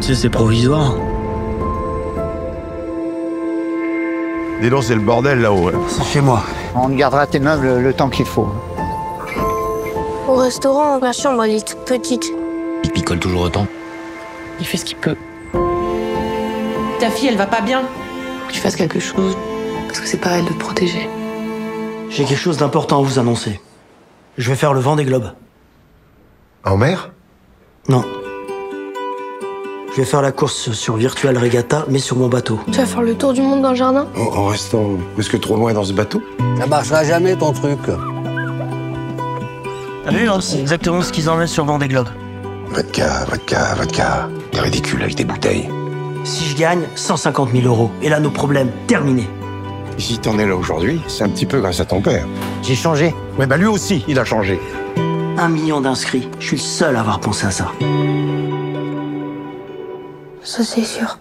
Tu sais, c'est provisoire. Dis donc, c'est le bordel là-haut. hein. C'est chez moi. On gardera tes meubles le, temps qu'il faut. Au restaurant, ma chambre, elle est toute petite. Il picole toujours autant. Il fait ce qu'il peut. Ta fille, elle va pas bien. Faut que tu fasses quelque chose. Parce que c'est pas à elle de te protéger. J'ai quelque chose d'important à vous annoncer. Je vais faire le vent des globes. En mer? Non. Je vais faire la course sur Virtual Regatta, mais sur mon bateau. Tu vas faire le tour du monde dans le jardin? En, en restant presque trop loin dans ce bateau Ça marchera jamais ton truc. T'as vu, hein, c'est exactement ce qu'ils emmènent sur Vendée Globe. Vodka, vodka, vodka. T'es ridicule avec tes bouteilles. Si je gagne, 150 000 euros. Et là, nos problèmes, terminés. Si t'en es là aujourd'hui, c'est un petit peu grâce à ton père. J'ai changé. Ouais, bah lui aussi, il a changé. Un million d'inscrits. Je suis le seul à avoir pensé à ça. Ça, c'est sûr.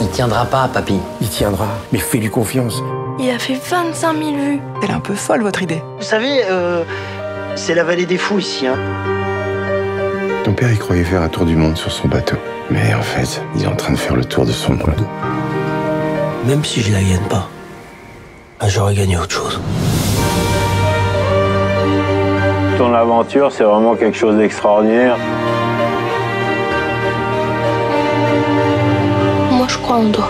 Il tiendra pas, papy. Il tiendra, mais fais-lui confiance. Il a fait 25 000 vues. Elle est un peu folle, votre idée. Vous savez, euh, c'est la vallée des fous ici. Hein. Ton père, il croyait faire un tour du monde sur son bateau. Mais en fait, il est en train de faire le tour de son monde. Même si je la gagne pas, bah, j'aurais gagné autre chose. Ton aventure, c'est vraiment quelque chose d'extraordinaire. Moi, je crois en toi.